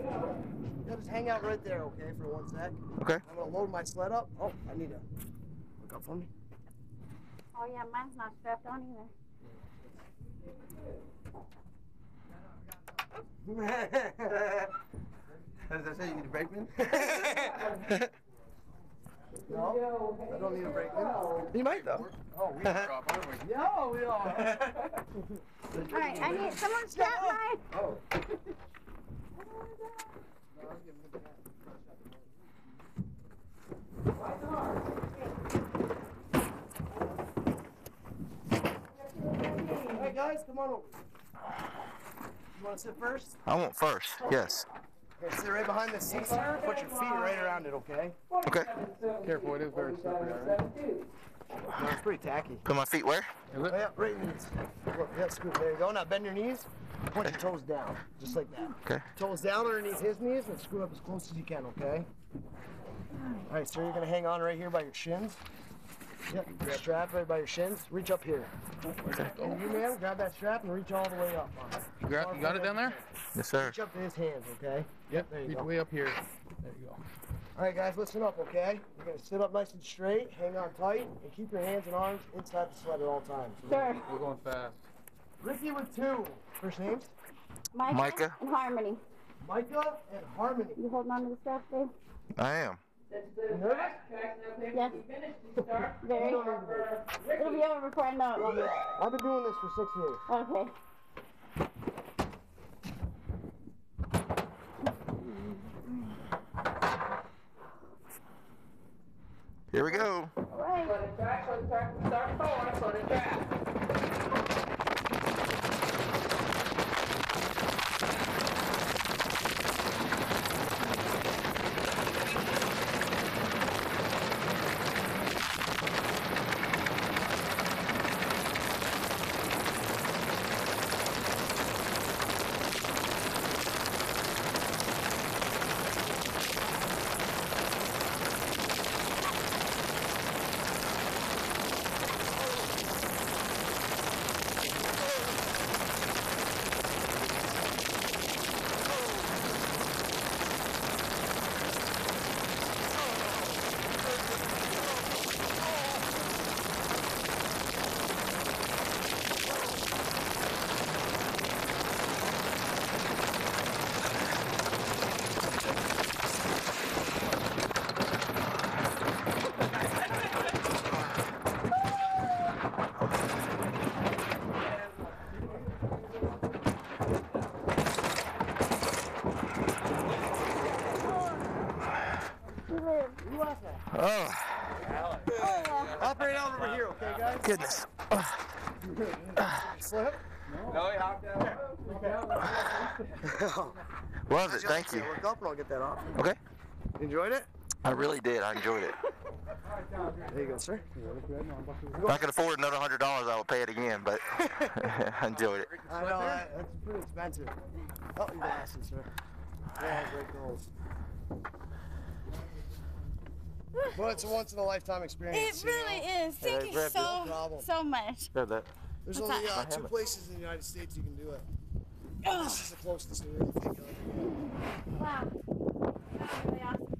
Yeah, just hang out right there, okay, for one sec. Okay. I'm gonna load my sled up. Oh, I need to look up for me. Oh yeah, mine's not strapped on either. Does that say you need a brakeman? no, I don't need a brakeman. you might though. Oh, we drop, aren't we? Yeah, we are. All right, I need someone strap mine. Oh. Hey guys, come on over. You want to sit first? I want first. Yes. Okay, sit right behind the seat, sir. Put your feet right around it, okay? Okay. Careful, it is very slippery. All right? No, it's pretty tacky. Put my feet where? Oh, yeah, right knees. Look, yeah, scoop. There you go. Now bend your knees. Point your toes down, just like that. Okay. Toes down underneath his knees and screw up as close as you can, okay? All right, sir, you're gonna hang on right here by your shins. Yep, strap right by your shins. Reach up here. Okay. And you, man, grab that strap and reach all the way up. on. You got, you got it down there? Yes, sir. Reach up to his hands, okay? Yep. There you Reach go. way up here. There you go. All right, guys, listen up, okay? You're gonna sit up nice and straight, hang on tight, and keep your hands and arms inside the sled at all times. Sure. We're going fast. Ricky with two. First names? Micah, Micah. and Harmony. Micah and Harmony. You holding on to the strap, Dave? I am. You nervous? Yes. Very. It'll be over before I know it. won't? I've been doing this for six years. Okay. Here we go. All right. You Oh, Operate out over here, okay, guys? goodness. Slip. No, he hopped out. Was it? Thank you. Look up and I'll get that off. Okay. Enjoyed it? I really did. I enjoyed it. There you go, sir. If I could afford another hundred dollars, I would pay it again. But I enjoyed it. I know, that, that's pretty expensive. Oh, your glasses, sir. Yeah, great goals. Well, it's a once in a lifetime experience. It you really know? is. Thank you grab No so problem. so much. Grab that. There's What's only that? uh, two places in the United States you can do it. This is the closest I really think of. Wow. That's really awesome.